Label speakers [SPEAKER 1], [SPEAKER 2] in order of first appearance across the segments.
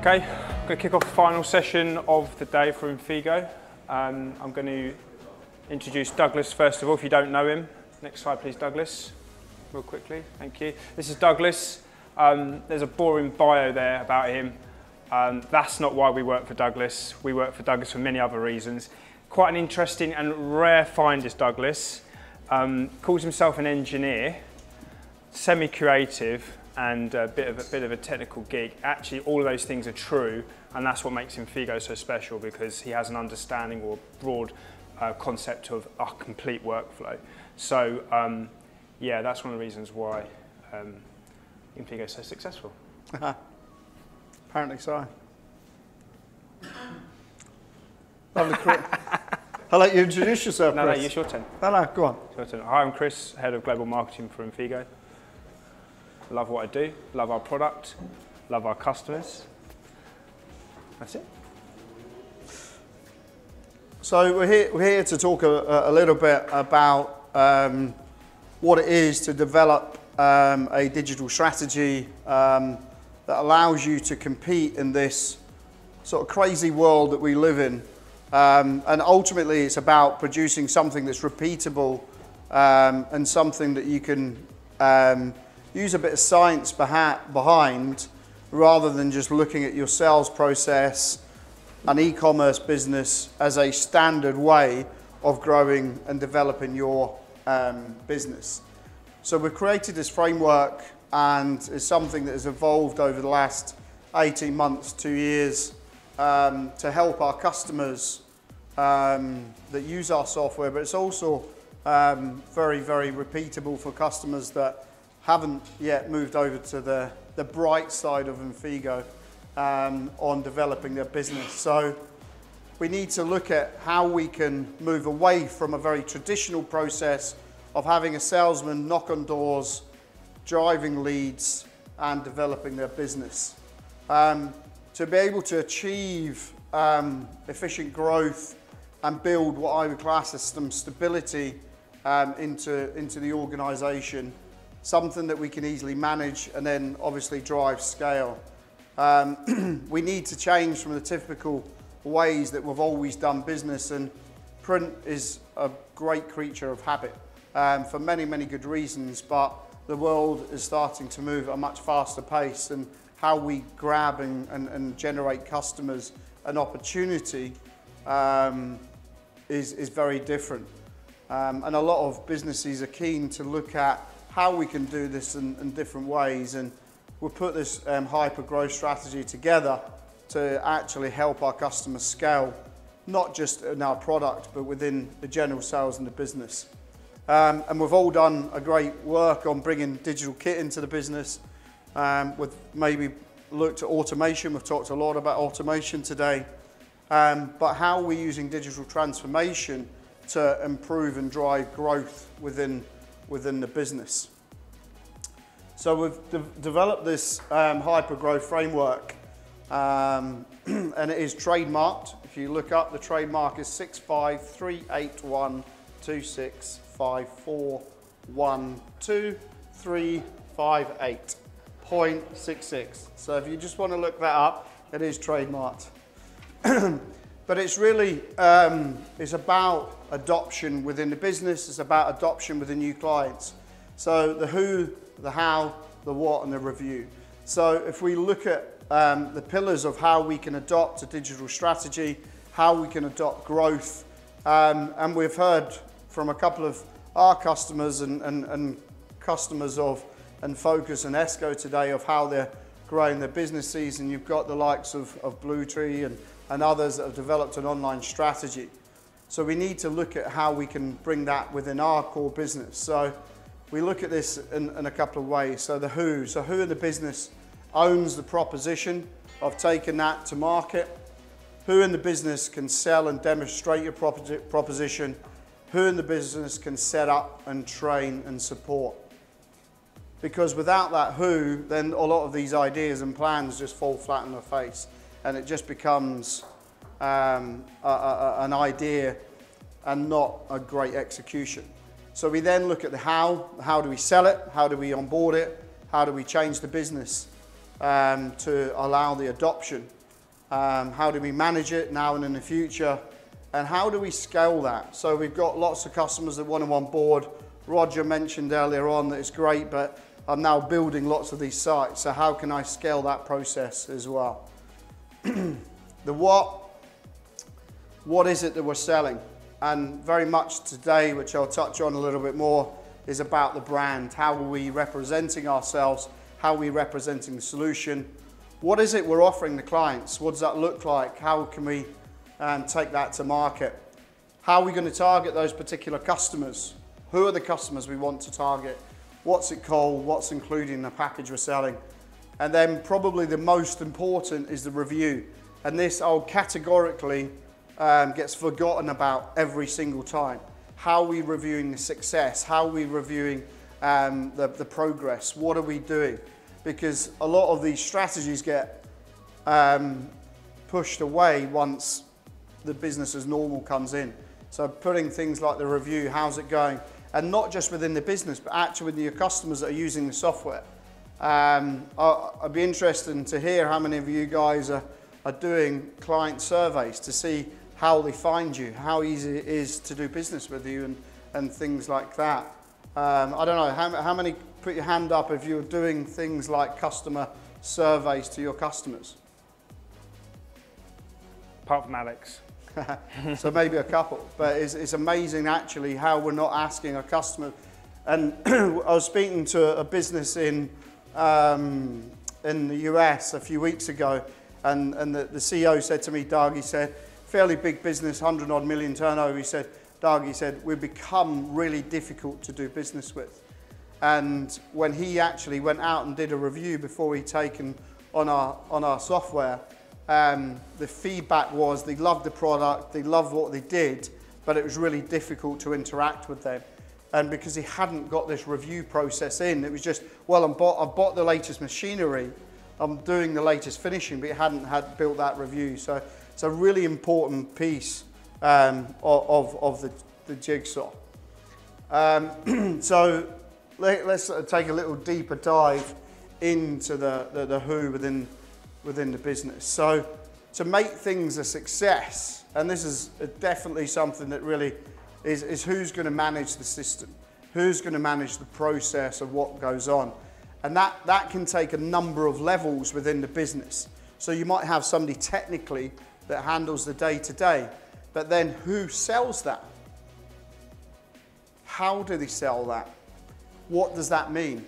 [SPEAKER 1] Okay, I'm going to kick off the final session of the day for Infigo. Um, I'm going to introduce Douglas first of all, if you don't know him. Next slide, please, Douglas. Real quickly, thank you. This is Douglas. Um, there's a boring bio there about him. Um, that's not why we work for Douglas. We work for Douglas for many other reasons. Quite an interesting and rare find is Douglas. Um, calls himself an engineer, semi-creative, and a bit of a bit of a technical geek. Actually, all of those things are true, and that's what makes Infigo so special because he has an understanding or broad uh, concept of a complete workflow. So, um, yeah, that's one of the reasons why um, Infigo is so successful.
[SPEAKER 2] Apparently so. Lovely, Chris. I'll let you introduce yourself,
[SPEAKER 1] No, no,
[SPEAKER 2] Chris.
[SPEAKER 1] it's your turn.
[SPEAKER 2] No, no, go on.
[SPEAKER 1] It's your turn. Hi, I'm Chris, head of global marketing for Infigo. Love what I do, love our product, love our customers. That's it.
[SPEAKER 2] So we're here, we're here to talk a, a little bit about um, what it is to develop um, a digital strategy um, that allows you to compete in this sort of crazy world that we live in. Um, and ultimately, it's about producing something that's repeatable um, and something that you can um, use a bit of science behind rather than just looking at your sales process an e-commerce business as a standard way of growing and developing your um, business. So we've created this framework and it's something that has evolved over the last 18 months, two years, um, to help our customers um, that use our software, but it's also um, very, very repeatable for customers that haven't yet moved over to the, the bright side of Infigo um, on developing their business. So we need to look at how we can move away from a very traditional process of having a salesman knock on doors, driving leads, and developing their business. Um, to be able to achieve um, efficient growth and build what I would class as some stability um, into, into the organization, something that we can easily manage and then obviously drive scale. Um, we need to change from the typical ways that we've always done business and print is a great creature of habit um, for many, many good reasons, but the world is starting to move at a much faster pace and how we grab and, and, and generate customers an opportunity um, is, is very different. Um, and a lot of businesses are keen to look at how we can do this in, in different ways. And we'll put this um, hyper growth strategy together to actually help our customers scale, not just in our product, but within the general sales and the business. Um, and we've all done a great work on bringing digital kit into the business. Um, we've maybe looked at automation. We've talked a lot about automation today. Um, but how are we using digital transformation to improve and drive growth within, within the business? So we've de developed this um, hyper growth framework um, and it is trademarked. If you look up, the trademark is 6538126541238.66. So if you just want to look that up, it is trademarked. but it's really, um, it's about adoption within the business, it's about adoption within new clients. So the who, the how, the what, and the review. So if we look at um, the pillars of how we can adopt a digital strategy, how we can adopt growth, um, and we've heard from a couple of our customers and, and, and customers of Enfocus and Esko today of how they're growing their businesses, and you've got the likes of, of Bluetree and, and others that have developed an online strategy. So we need to look at how we can bring that within our core business. So we look at this in, in, a couple of ways. So the who, so who in the business owns the proposition of taking that to market? Who in the business can sell and demonstrate your proposition? Who in the business can set up and train and support? Because without that who, then a lot of these ideas and plans just fall flat on their face and it just becomes um, a, a, an idea and not a great execution. So we then look at the how, how do we sell it, how do we onboard it, how do we change the business. um, to allow the adoption? Um, how do we manage it now and in the future? And how do we scale that? So we've got lots of customers that want them on board. Roger mentioned earlier on that it's great, but I'm now building lots of these sites. So how can I scale that process as well? the what, what is it that we're selling? And very much today, which I'll touch on a little bit more, is about the brand. How are we representing ourselves? How are we representing the solution? What is it we're offering the clients? What does that look like? How can we um, take that to market? How are we going to target those particular customers? Who are the customers we want to target? What's it called? What's included in the package we're selling? And then probably the most important is the review. And this I'll categorically um, gets forgotten about every single time. How are we reviewing the success? How are we reviewing um, the, the progress? What are we doing? Because a lot of these strategies get um, pushed away once the business as normal comes in. So putting things like the review, how's it going? And not just within the business, but actually with your customers that are using the software. Um, I'd be interested to hear how many of you guys are, are doing client surveys to see how they find you, how easy it is to do business with you and, and things like that. Um, I don't know, how, how many put your hand up if you're doing things like customer surveys to your customers?
[SPEAKER 1] Apart from Alex.
[SPEAKER 2] so maybe a couple, but it's, it's amazing actually how we're not asking a customer. And I was speaking to a business in, um, in the US a few weeks ago, and, and the, the CEO said to me, Doug, he said, fairly big business, 100 odd million turnover. He said, Doug, he said, we've become really difficult to do business with. And when he actually went out and did a review before he'd taken on our, on our software, um, the feedback was they loved the product, they loved what they did, but it was really difficult to interact with them. And because he hadn't got this review process in, it was just, well, I'm bought, I've bought the latest machinery, I'm doing the latest finishing, but he hadn't had built that review. So it's a really important piece um, of, of the, the jigsaw. Um, so let, us take a little deeper dive into the, the, the who within, within the business. So to make things a success, and this is definitely something that really is, is who's going to manage the system, who's going to manage the process of what goes on. And that, that can take a number of levels within the business. So you might have somebody technically that handles the day to day. But then who sells that? How do they sell that? What does that mean?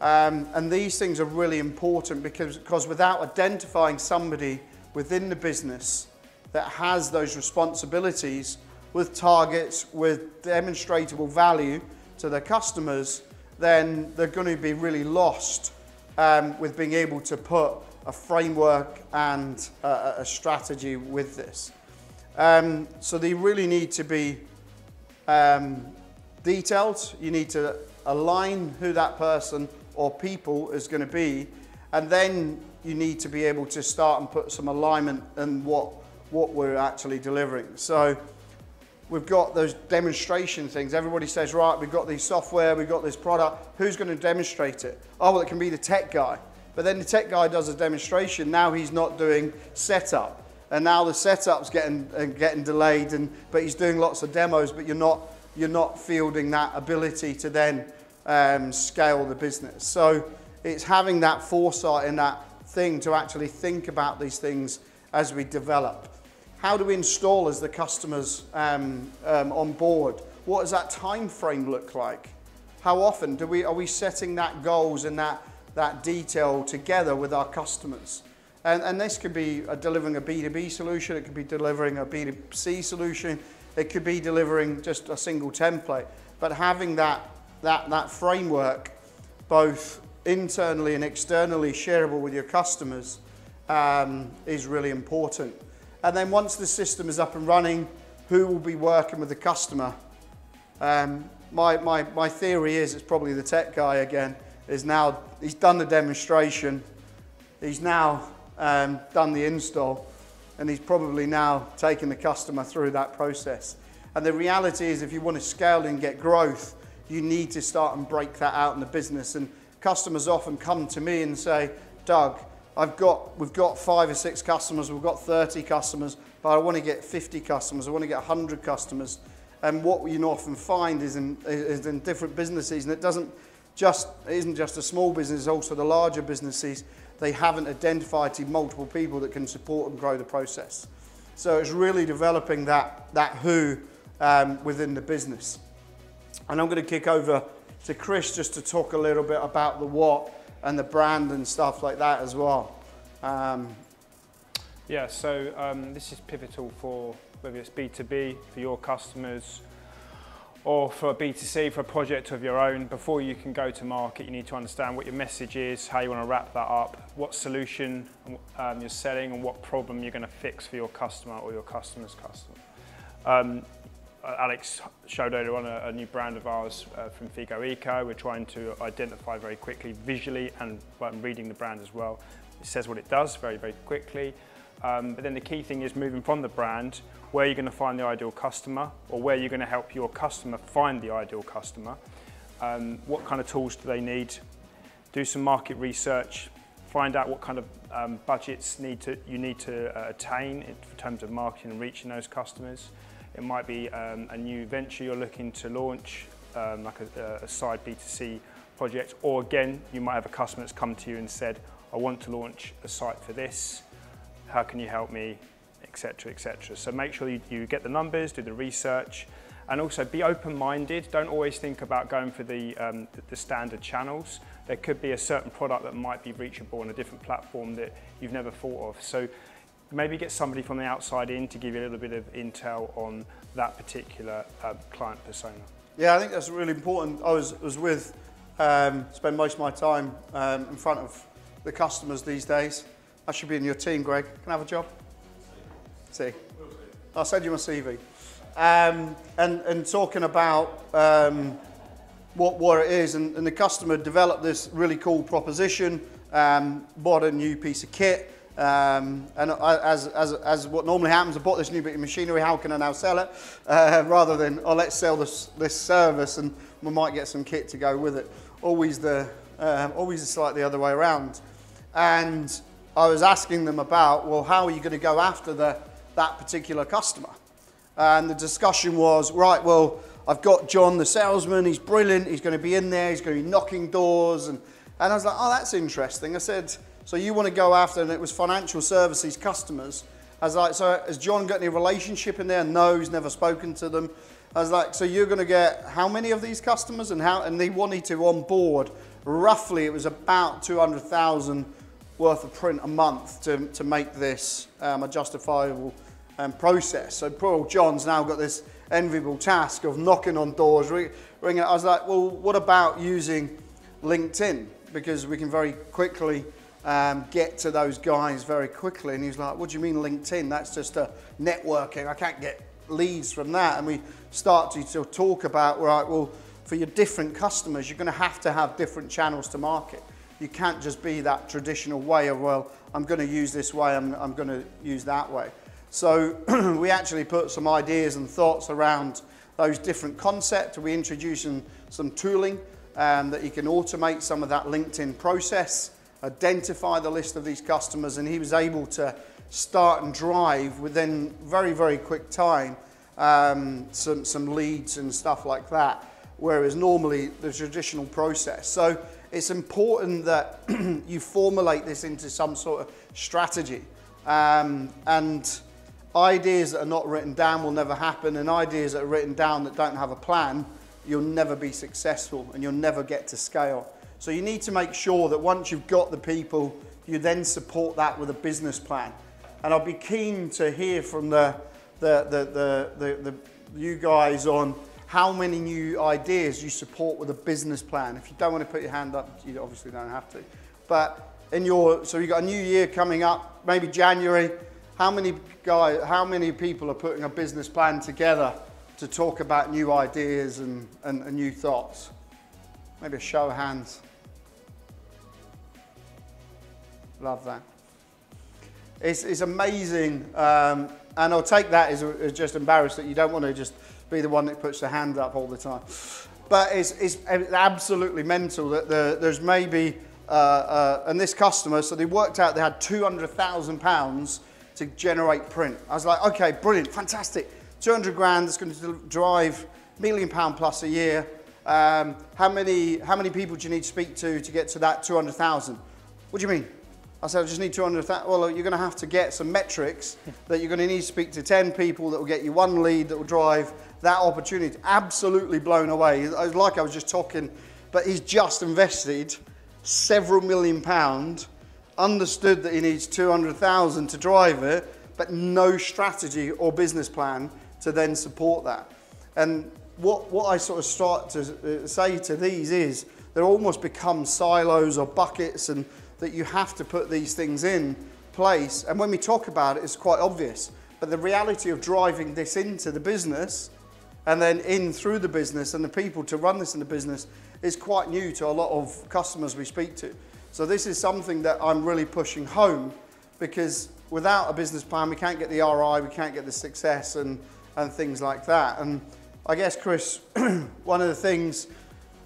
[SPEAKER 2] Um, and these things are really important because, because without identifying somebody within the business that has those responsibilities with targets, with demonstrable value to their customers, then they're going to be really lost um, with being able to put a framework and a, a strategy with this. Um, so they really need to be um, detailed. You need to align who that person or people is going to be. And then you need to be able to start and put some alignment in what, what we're actually delivering. So we've got those demonstration things. Everybody says, right, we've got this software, we've got this product. Who's going to demonstrate it? Oh, well, it can be the tech guy. But then the tech guy does a demonstration. Now he's not doing setup. And now the setup's getting, uh, getting delayed, and, but he's doing lots of demos, but you're not, you're not fielding that ability to then um, scale the business. So it's having that foresight in that thing to actually think about these things as we develop. How do we install as the customers um, um, on board? What does that time frame look like? How often do we, are we setting that goals and that that detail together with our customers. And, and this could be a delivering a B2B solution, it could be delivering a B2C solution, it could be delivering just a single template. But having that, that, that framework, both internally and externally shareable with your customers, um, is really important. And then once the system is up and running, who will be working with the customer? Um, my, my, my theory is it's probably the tech guy again is now, he's done the demonstration, he's now um, done the install, and he's probably now taking the customer through that process. And the reality is if you want to scale and get growth, you need to start and break that out in the business. And customers often come to me and say, Doug, I've got, we've got five or six customers, we've got 30 customers, but I want to get 50 customers, I want to get 100 customers. And what you often find is in, is in different businesses, and it doesn't just, it isn't just a small business, also the larger businesses, they haven't identified to multiple people that can support and grow the process. So it's really developing that, that who um, within the business. And I'm going to kick over to Chris just to talk a little bit about the what and the brand and stuff like that as well. Um,
[SPEAKER 1] yeah, so um, this is pivotal for whether it's B2B, for your customers, or for a B2C, for a project of your own, before you can go to market, you need to understand what your message is, how you want to wrap that up, what solution um, you're selling, and what problem you're going to fix for your customer or your customer's customer. Alex showed earlier on a, a new brand of ours uh, from Figo Eco. We're trying to identify very quickly, visually, and well, reading the brand as well. It says what it does very, very quickly. Um, but then the key thing is moving from the brand, where you're going to find the ideal customer, or where you're going to help your customer find the ideal customer. Um, what kind of tools do they need? Do some market research, find out what kind of um, budgets need to, you need to uh, attain in terms of marketing and reaching those customers. It might be um, a new venture you're looking to launch, um, like a, a side B2C project, or again, you might have a customer that's come to you and said, I want to launch a site for this, how can you help me, etc., etc. So make sure you, you get the numbers, do the research, and also be open-minded. Don't always think about going for the, um, the, the standard channels. There could be a certain product that might be reachable on a different platform that you've never thought of. So maybe get somebody from the outside in to give you a little bit of intel on that particular uh, client persona.
[SPEAKER 2] Yeah, I think that's really important. I was, was with, um, spend most of my time um, in front of the customers these days. I should be in your team, Greg. Can I have a job? See. I'll send you my CV. Um, and, and talking about um, what, what it is, and, and the customer developed this really cool proposition, um, bought a new piece of kit, um, and as, as, as what normally happens, I bought this new bit of machinery, how can I now sell it? Uh, rather than, oh, let's sell this, this service and we might get some kit to go with it. Always the, uh, always the other way around. And I was asking them about, well, how are you going to go after the, that particular customer? And the discussion was, right, well, I've got John, the salesman, he's brilliant, he's going to be in there, he's going to be knocking doors. And, and I was like, oh, that's interesting. I said, so you want to go after, and it was financial services customers. I was like, so has John got any relationship in there? No, he's never spoken to them. I was like, so you're going to get how many of these customers and how? And they wanted to onboard roughly it was about 200,000 worth of print a month to, to make this um, a justifiable um, process. So poor John's now got this enviable task of knocking on doors, ringing. I was like, well, what about using LinkedIn? Because we can very quickly um, get to those guys very quickly. And he was like, what do you mean LinkedIn? That's just a networking. I can't get leads from that. And we start to, talk about, right, well, for your different customers, you're going to have to have different channels to market. You can't just be that traditional way of, well, I'm going to use this way, I'm, I'm going to use that way. So we actually put some ideas and thoughts around those different concepts. We introduced some, some tooling um, that you can automate some of that LinkedIn process identify the list of these customers, and he was able to start and drive within very, very quick time um, some, some leads and stuff like that, whereas normally the traditional process. So it's important that you formulate this into some sort of strategy. Um, and ideas that are not written down will never happen, and ideas that are written down that don't have a plan, you'll never be successful and you'll never get to scale. So you need to make sure that once you've got the people, you then support that with a business plan. And I'll be keen to hear from the, the, the, the, the, you guys on how many new ideas you support with a business plan. If you don't want to put your hand up, you obviously don't have to. But in your, so you've got a new year coming up, maybe January. How many guys, how many people are putting a business plan together to talk about new ideas and, and, and new thoughts? Maybe a show of hands. Love that. It's, it's amazing. Um, and I'll take that as, as just embarrassed that you don't want to just be the one that puts the hand up all the time. But it's, it's absolutely mental that the, there's maybe uh, uh, and this customer, so they worked out they had 200,000 pounds to generate print. I was like, okay, brilliant, fantastic. 200 grand that's going to drive million pound plus a year. Um, how many how many people do you need to speak to to get to that 200,000? What do you mean? I said, I just need 200,000. Well, you're going to have to get some metrics that you're going to need to speak to 10 people that will get you one lead that will drive that opportunity. Absolutely blown away. I was like I was just talking, but he's just invested several million pounds, understood that he needs 200,000 to drive it, but no strategy or business plan to then support that. And what, what I sort of start to uh, say to these is they almost become silos or buckets and that you have to put these things in place. And when we talk about it, it's quite obvious. But the reality of driving this into the business and then in through the business and the people to run this in the business is quite new to a lot of customers we speak to. So this is something that I'm really pushing home because without a business plan, we can't get the RI, we can't get the success and, and things like that. And I guess, Chris, one of the things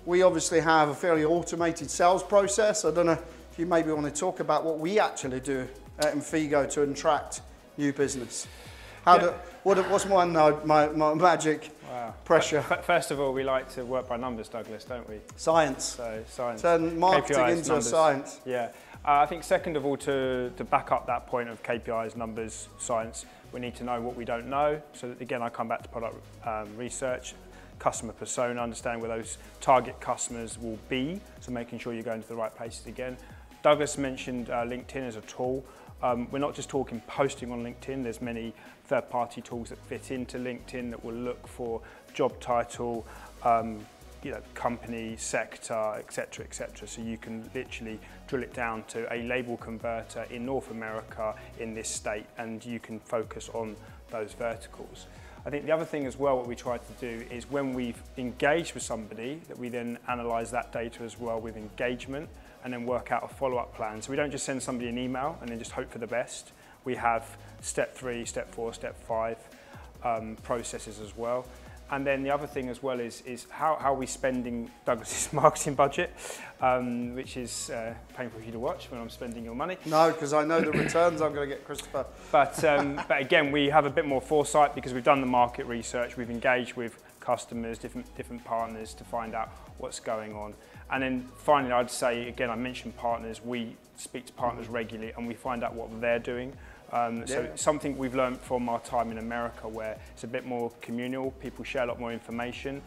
[SPEAKER 2] we obviously have a fairly automated sales process. I don't know you maybe want to talk about what we actually do at Infigo to attract new business. How yeah. do, what, what's my, my, my magic wow. pressure?
[SPEAKER 1] First of all, we like to work by numbers, Douglas, don't we?
[SPEAKER 2] Science.
[SPEAKER 1] So science.
[SPEAKER 2] Turn marketing KPIs, into numbers. a science.
[SPEAKER 1] Yeah. Uh, I think second of all, to, to back up that point of KPIs, numbers, science, we need to know what we don't know. So that, again, I come back to product um, research, customer persona, understanding where those target customers will be. So making sure you're going to the right places again. Douglas mentioned uh, LinkedIn as a tool. Um, we're not just talking posting on LinkedIn, there's many third-party tools that fit into LinkedIn that will look for job title, um, you know, company, sector, etc., etc. So you can literally drill it down to a label converter in North America in this state and you can focus on those verticals. I think the other thing as well, what we try to do is when we've engaged with somebody, that we then analyse that data as well with engagement and then work out a follow-up plan. So we don't just send somebody an email and then just hope for the best. We have step three, step four, step five um, processes as well. And then the other thing as well is, is how, how are we spending Douglas's marketing budget, um, which is uh, painful for you to watch when I'm spending your money.
[SPEAKER 2] No, because I know the returns I'm going to get, Christopher.
[SPEAKER 1] But, um, but again, we have a bit more foresight because we've done the market research, we've engaged with customers, different, different partners to find out what's going on. And then finally, I'd say, again, I mentioned partners. We speak to partners regularly and we find out what they're doing. Um, yeah. So something we've learned from our time in America where it's a bit more communal, people share a lot more information.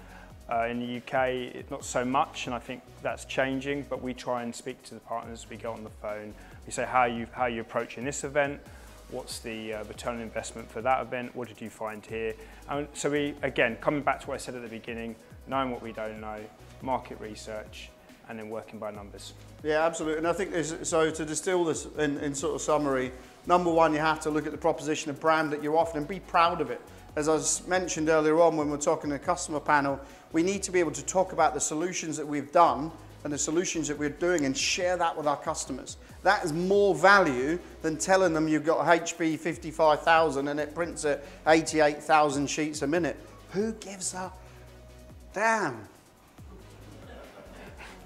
[SPEAKER 1] Uh, in the UK, it's not so much, and I think that's changing, but we try and speak to the partners, we go on the phone, we say how you, how you approaching this event, what's the uh, return on investment for that event, what did you find here? And so we, again, coming back to what I said at the beginning, knowing what we don't know, market research, and then working by numbers.
[SPEAKER 2] Yeah, absolutely. And I think so to distill this in, in sort of summary, number one, you have to look at the proposition of brand that you're offering and be proud of it. As I mentioned earlier on when we we're talking to the customer panel, we need to be able to talk about the solutions that we've done and the solutions that we're doing and share that with our customers. That is more value than telling them you've got HP 55,000 and it prints at 88,000 sheets a minute. Who gives a damn?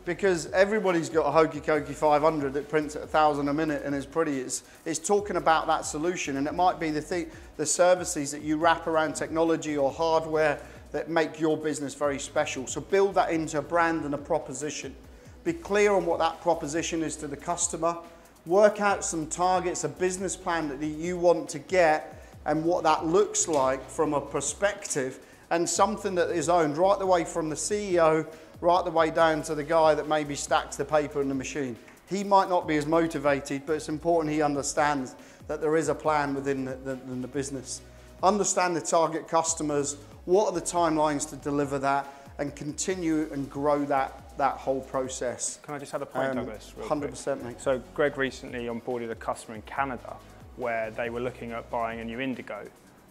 [SPEAKER 2] Because everybody's got a hokey cokey 500 that prints at 1,000 a minute and is pretty. It's, it's talking about that solution, and it might be the, th- the services that you wrap around technology or hardware that make your business very special. So build that into a brand and a proposition. Be clear on what that proposition is to the customer. Work out some targets, a business plan that you want to get, and what that looks like from a perspective, and something that is owned right the way from the CEO right the way down to the guy that maybe stacks the paper in the machine. He might not be as motivated, but it's important he understands that there is a plan within the, the, the business. Understand the target customers, what are the timelines to deliver that, and continue and grow that, that whole process.
[SPEAKER 1] Can I just have a point, um, Douglas?
[SPEAKER 2] 100%, quick? mate.
[SPEAKER 1] So Greg recently onboarded a customer in Canada where they were looking at buying a new Indigo,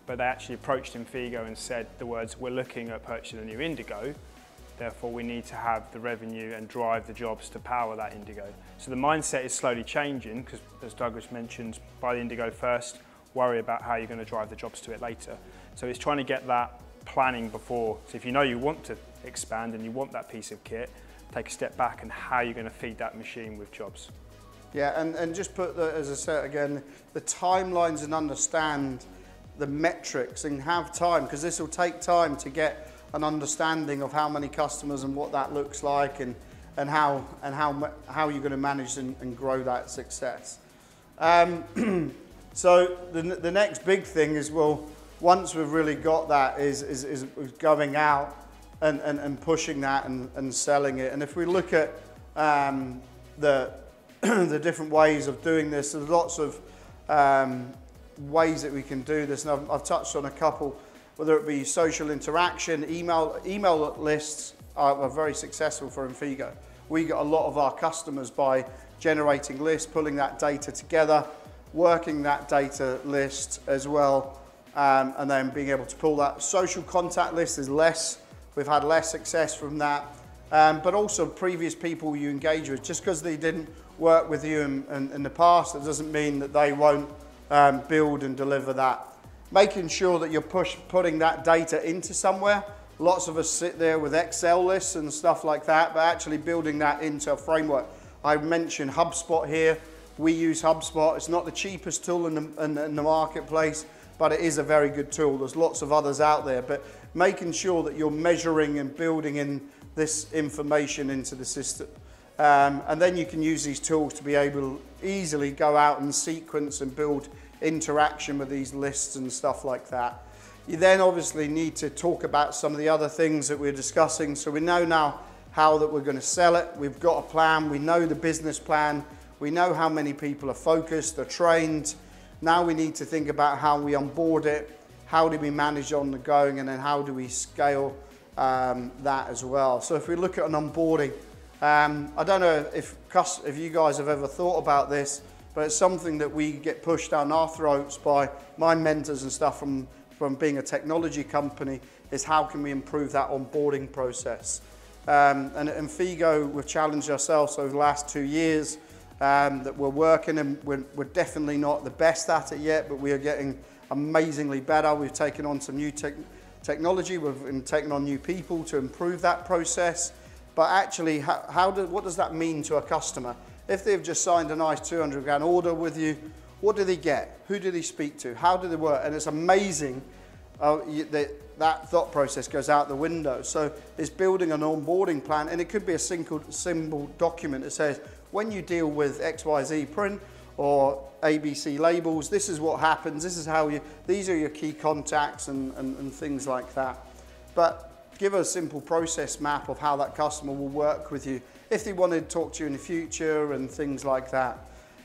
[SPEAKER 1] but they actually approached Infigo and said the words, we're looking at purchasing a new Indigo, Therefore, we need to have the revenue and drive the jobs to power that Indigo. So the mindset is slowly changing because, as Douglas mentioned, buy the Indigo first, worry about how you're going to drive the jobs to it later. So it's trying to get that planning before. So if you know you want to expand and you want that piece of kit, take a step back and how you're going to feed that machine with jobs.
[SPEAKER 2] Yeah, and, and just put the, as I said again, the timelines and understand the metrics and have time because this will take time to get an understanding of how many customers and what that looks like and, and how, and how, how you're going to manage and, and grow that success. Um, so the, the next big thing is, well, once we've really got that is, is, is going out and, and, and pushing that and, and selling it. And if we look at um, the, the different ways of doing this, there's lots of um, ways that we can do this. And I've, I've touched on a couple, whether it be social interaction, email, email lists are, are very successful for Infigo. We get a lot of our customers by generating lists, pulling that data together, working that data list as well, um, and then being able to pull that. Social contact list is less, we've had less success from that. Um, but also previous people you engage with, just because they didn't work with you in, in, in, the past, that doesn't mean that they won't um, build and deliver that. Making sure that you're push, putting that data into somewhere. Lots of us sit there with Excel lists and stuff like that, but actually building that into a framework. I mentioned HubSpot here. We use HubSpot. It's not the cheapest tool in the, in, in the marketplace, but it is a very good tool. There's lots of others out there, but making sure that you're measuring and building in this information into the system. Um, and then you can use these tools to be able to easily go out and sequence and build interaction with these lists and stuff like that. You then obviously need to talk about some of the other things that we're discussing. So we know now how that we're going to sell it. We've got a plan. We know the business plan. We know how many people are focused, are trained. Now we need to think about how we onboard it, how do we manage on the going, and then how do we scale um, that as well. So if we look at an onboarding, um, I don't know if, if you guys have ever thought about this, but it's something that we get pushed down our throats by my mentors and stuff from, from being a technology company, is how can we improve that onboarding process. Um, and at Figo, we've challenged ourselves over the last two years um, that we're working and we're, we're definitely not the best at it yet, but we are getting amazingly better. We've taken on some new te technology, we've taken on new people to improve that process. But actually, how, how do, what does that mean to a customer? If they've just signed a nice 200 grand order with you, what do they get? Who do they speak to? How do they work? And it's amazing uh, that that thought process goes out the window. So it's building an onboarding plan, and it could be a single, simple document that says, when you deal with XYZ print or ABC labels, this is what happens, this is how you, these are your key contacts and, and, and things like that. But give a simple process map of how that customer will work with you if they want to talk to you in the future and things like that.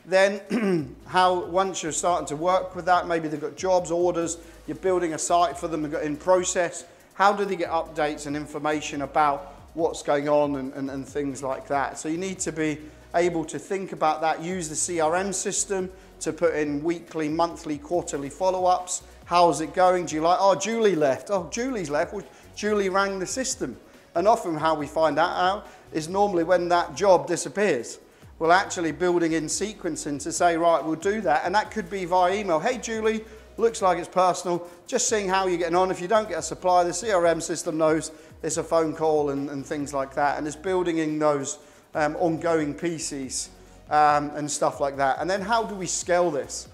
[SPEAKER 2] Then how once you're starting to work with that, maybe they've got jobs, orders, you're building a site for them, they've got in process, how do they get updates and information about what's going on and, and, and things like that. So you need to be able to think about that, use the CRM system to put in weekly, monthly, quarterly follow-ups. How's it going? Do you like, oh, Julie left. Oh, Julie's left. Well, Julie rang the system. And often how we find that out is normally when that job disappears. We're actually building in sequencing to say, right, we'll do that. And that could be via email. Hey, Julie, looks like it's personal. Just seeing how you're getting on. If you don't get a supply, the CRM system knows it's a phone call and, and things like that. And it's building in those um, ongoing pieces um, and stuff like that. And then how do we scale this?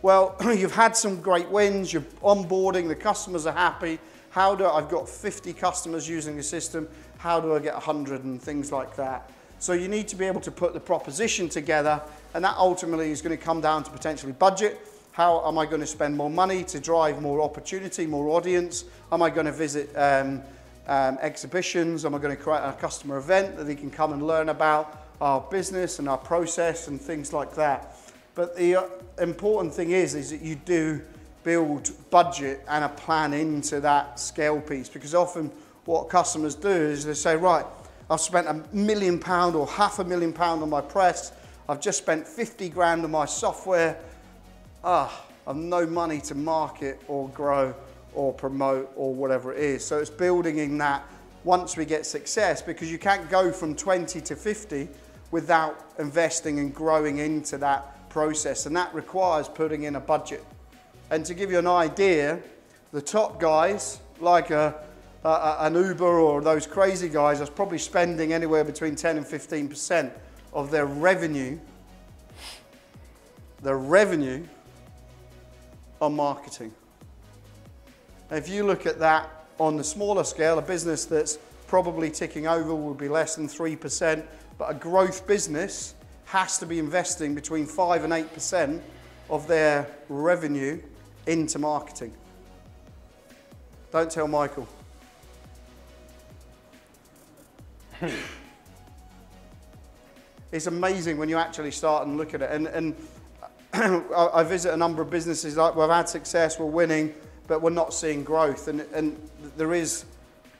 [SPEAKER 2] Well, you've had some great wins. You're onboarding. The customers are happy. How do I've got 50 customers using the system? How do I get 100 and things like that? So you need to be able to put the proposition together and that ultimately is going to come down to potentially budget. How am I going to spend more money to drive more opportunity, more audience? Am I going to visit um, um, exhibitions? Am I going to create a customer event that they can come and learn about our business and our process and things like that? But the uh, important thing is, is that you do build budget and a plan into that scale piece because often what customers do is they say, right, I've spent a million pound or half a million pound on my press. I've just spent 50 grand on my software. Ah, I've no money to market or grow or promote or whatever it is. So it's building in that once we get success because you can't go from 20 to 50 without investing and growing into that process. And that requires putting in a budget. And to give you an idea, the top guys, like a uh, an Uber or those crazy guys are probably spending anywhere between 10 and 15% of their revenue, their revenue on marketing. If you look at that on the smaller scale, a business that's probably ticking over will be less than 3%, but a growth business has to be investing between 5 and 8% of their revenue into marketing. Don't tell Michael. it's amazing when you actually start and look at it. And, and I visit a number of businesses like we've had success, we're winning, but we're not seeing growth. And, and there, is,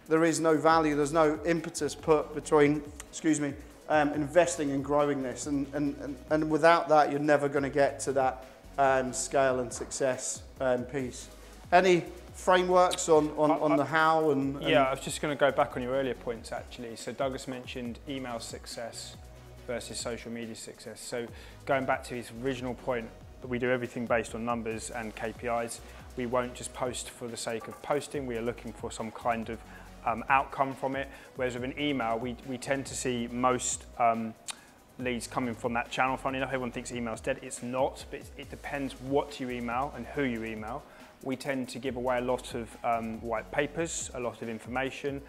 [SPEAKER 2] there is no value, there's no impetus put between, excuse me, um, investing and growing this. And, and, and, and without that, you're never going to get to that um, scale and success um, piece. Any frameworks on, on, on the how and, and
[SPEAKER 1] yeah i was just going to go back on your earlier points actually. So douglas mentioned email success versus social media success. So going back to his original point that we do everything based on numbers and kpis we won't just post for the sake of posting. We are looking for some kind of um, outcome from it. Whereas with an email we, we tend to see most um, leads coming from that channel funny enough everyone thinks email's dead it's not but it depends what you email and who you email we tend to give away a lot of um, white papers, a lot of information,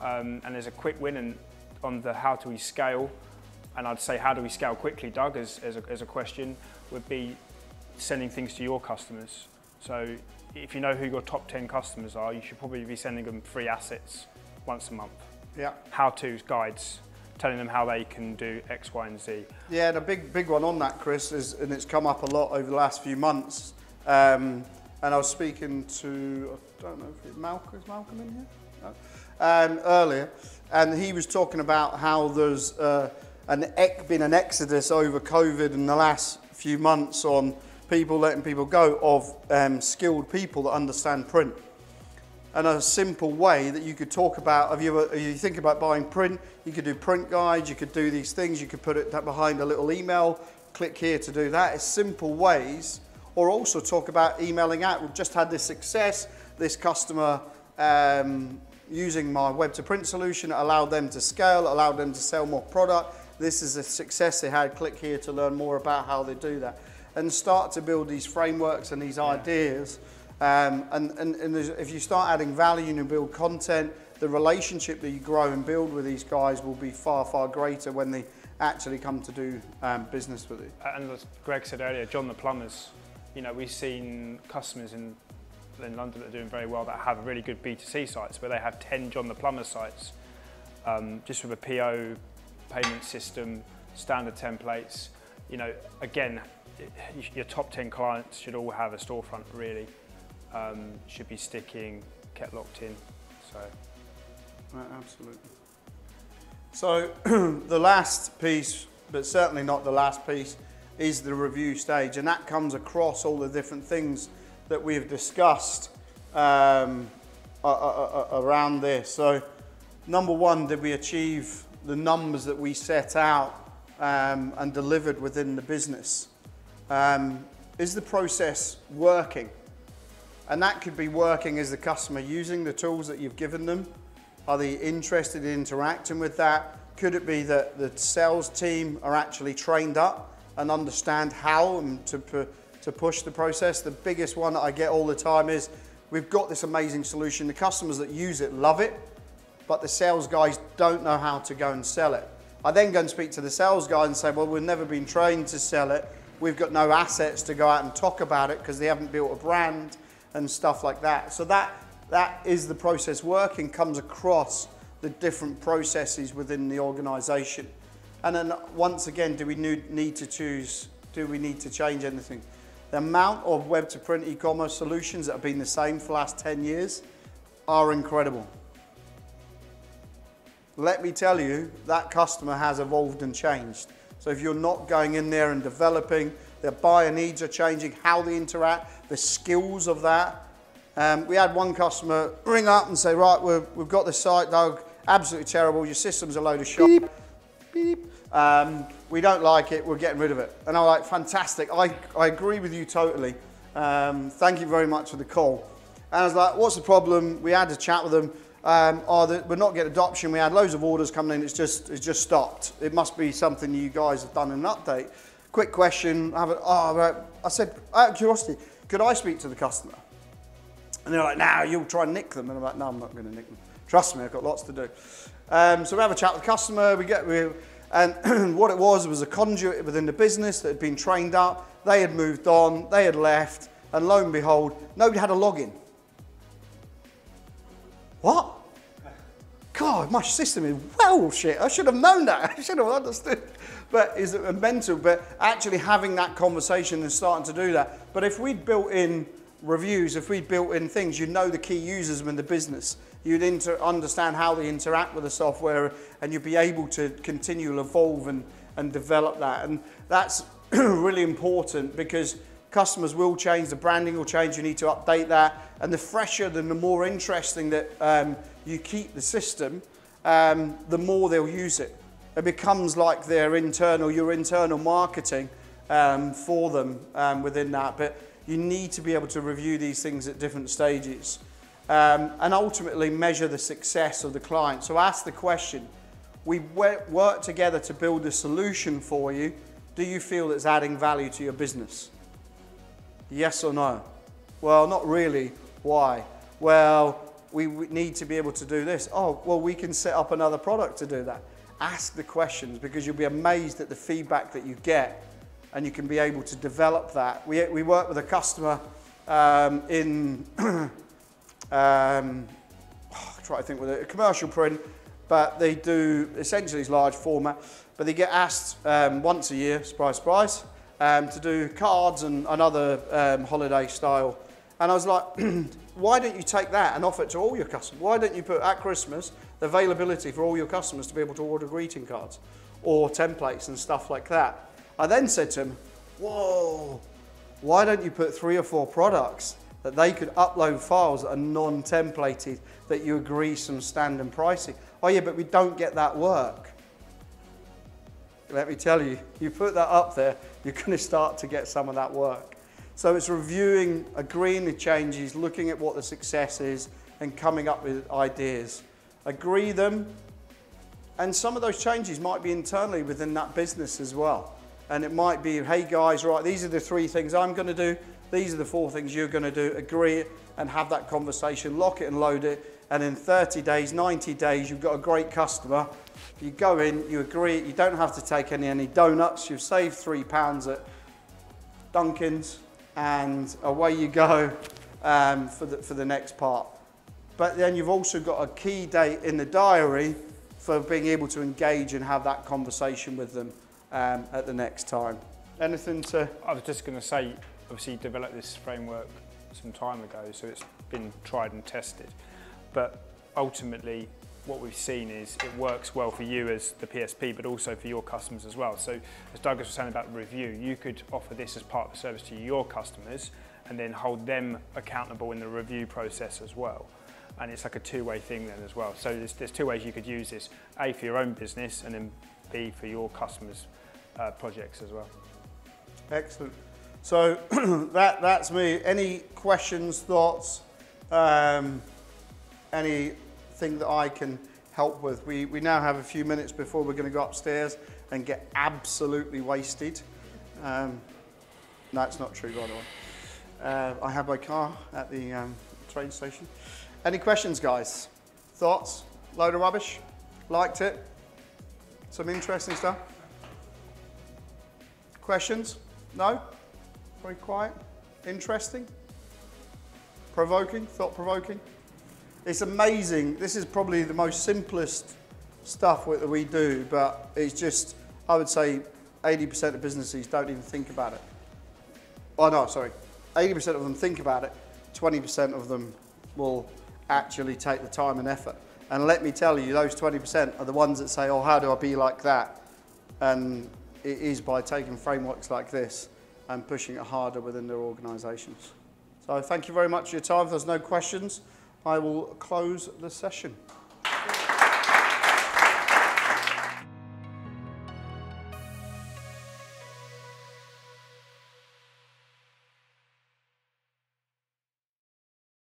[SPEAKER 1] um, and there's a quick win and on the how do we scale, and I'd say how do we scale quickly, Doug, as, as, a, as a question, would be sending things to your customers. So if you know who your top 10 customers are, you should probably be sending them free assets once a month.
[SPEAKER 2] Yeah.
[SPEAKER 1] How-tos, guides, telling them how they can do X, Y, and Z.
[SPEAKER 2] Yeah, and a big, big one on that, Chris, is, and it's come up a lot over the last few months, um, and I was speaking to, I don't know if it's Malcolm, is Malcolm in here? No. Um, earlier, and he was talking about how there's uh, an, been an exodus over COVID in the last few months on people letting people go of um, skilled people that understand print. And a simple way that you could talk about, if you, if you think about buying print, you could do print guides, you could do these things, you could put it behind a little email, click here to do that. It's simple ways or also talk about emailing out. We've just had this success, this customer um, using my web to print solution allowed them to scale, allowed them to sell more product. This is a success they had. Click here to learn more about how they do that. And start to build these frameworks and these yeah. ideas. Um, and, and, and if you start adding value and you build content, the relationship that you grow and build with these guys will be far, far greater when they actually come to do um, business with you.
[SPEAKER 1] And as Greg said earlier, John the Plumbers you know, we've seen customers in, in London that are doing very well that have really good B2C sites where they have 10 John the Plumber sites um, just with a PO payment system, standard templates. You know, again, your top 10 clients should all have a storefront really. Um, should be sticking, kept locked in. So,
[SPEAKER 2] right, absolutely. So the last piece, but certainly not the last piece, is the review stage, and that comes across all the different things that we've discussed um, around this. So, number one, did we achieve the numbers that we set out um, and delivered within the business? Um, is the process working? And that could be working as the customer using the tools that you've given them. Are they interested in interacting with that? Could it be that the sales team are actually trained up and understand how to, to push the process. The biggest one that I get all the time is we've got this amazing solution. The customers that use it love it, but the sales guys don't know how to go and sell it. I then go and speak to the sales guy and say, well, we've never been trained to sell it. We've got no assets to go out and talk about it because they haven't built a brand and stuff like that. So that, that is the process working, comes across the different processes within the organization. And then once again, do we need to choose, do we need to change anything? The amount of web to print e-commerce solutions that have been the same for the last 10 years are incredible. Let me tell you, that customer has evolved and changed. So if you're not going in there and developing, their buyer needs are changing, how they interact, the skills of that. Um, we had one customer ring up and say, right, we have got the site, Doug, absolutely terrible, your system's a load of shit. Beep, beep. Um, we don't like it, we're getting rid of it. And I'm like, fantastic, I, I agree with you totally. Um, thank you very much for the call. And I was like, what's the problem? We had a chat with them. um, oh, the, we're not getting adoption. We had loads of orders coming in. It's just, it's just stopped. It must be something you guys have done in an update. Quick question. I, have a, oh, right. I said, out of curiosity, could I speak to the customer? And they're like, now you'll try and nick them. And I'm like, no, I'm not going to nick them. Trust me, I've got lots to do. Um, so we have a chat with the customer. We get, we, and what it was was a conduit within the business that had been trained up. They had moved on. They had left. And lo and behold, nobody had a login. What? God, my system is well shit. I should have known that. I should have understood. But is it mental? But actually having that conversation and starting to do that. But if we'd built in reviews, if we'd built in things, you'd know the key users in the business. You'd understand how they interact with the software and you'd be able to continue to evolve and, and develop that. And that's really important because customers will change, the branding will change, you need to update that. And the fresher and the more interesting that um, you keep the system, um, the more they'll use it. It becomes like their internal, your internal marketing um, for them um, within that. But you need to be able to review these things at different stages um, and ultimately measure the success of the client. So ask the question, we work together to build a solution for you. Do you feel it's adding value to your business? Yes or no? Well, not really. Why? Well, we need to be able to do this. Oh, well, we can set up another product to do that. Ask the questions because you'll be amazed at the feedback that you get and you can be able to develop that. We, we work with a customer um, in Um, oh, try to think with a commercial print, but they do essentially large format. But they get asked um, once a year, surprise, surprise, um, to do cards and another um, holiday style. And I was like, why don't you take that and offer it to all your customers? Why don't you put at Christmas the availability for all your customers to be able to order greeting cards or templates and stuff like that? I then said to him, whoa, why don't you put three or four products that they could upload files that are non-templated that you agree some standard pricing. Oh yeah, but we don't get that work. Let me tell you, you put that up there, you're going to start to get some of that work. So it's reviewing, agreeing the changes, looking at what the success is, and coming up with ideas. Agree them, and some of those changes might be internally within that business as well. And it might be, hey guys, right, these are the three things I'm going to do. These are the four things you're going to do. Agree and have that conversation, lock it and load it. And in 30 days, 90 days, you've got a great customer. You go in, you agree, you don't have to take any, any donuts. You've saved three pounds at Dunkin's and away you go um, for, the, for the next part. But then you've also got a key date in the diary for being able to engage and have that conversation with them um, at the next time. Anything to?
[SPEAKER 1] I was just going to say, obviously you developed this framework some time ago, so it's been tried and tested. But ultimately, what we've seen is it works well for you as the PSP, but also for your customers as well. So as Douglas was saying about review, you could offer this as part of the service to your customers and then hold them accountable in the review process as well. And it's like a two-way thing then as well. So there's, there's two ways you could use this, A, for your own business, and then B, for your customers' uh, projects as well.
[SPEAKER 2] Excellent. So that, that's me. Any questions, thoughts, um, anything that I can help with? We, we now have a few minutes before we're going to go upstairs and get absolutely wasted. Um, no, not true, by the way. Uh, I have my car at the um, train station. Any questions, guys? Thoughts? Load of rubbish? Liked it? Some interesting stuff? Questions? No? Very quiet, interesting, provoking, thought provoking. It's amazing. This is probably the most simplest stuff that we do, but it's just, I would say 80% of businesses don't even think about it. Oh no, sorry. 80% of them think about it, 20% of them will actually take the time and effort. And let me tell you, those 20% are the ones that say, oh, how do I be like that? And it is by taking frameworks like this and pushing it harder within their organisations. So thank you very much for your time. If there's no questions, I will close the session.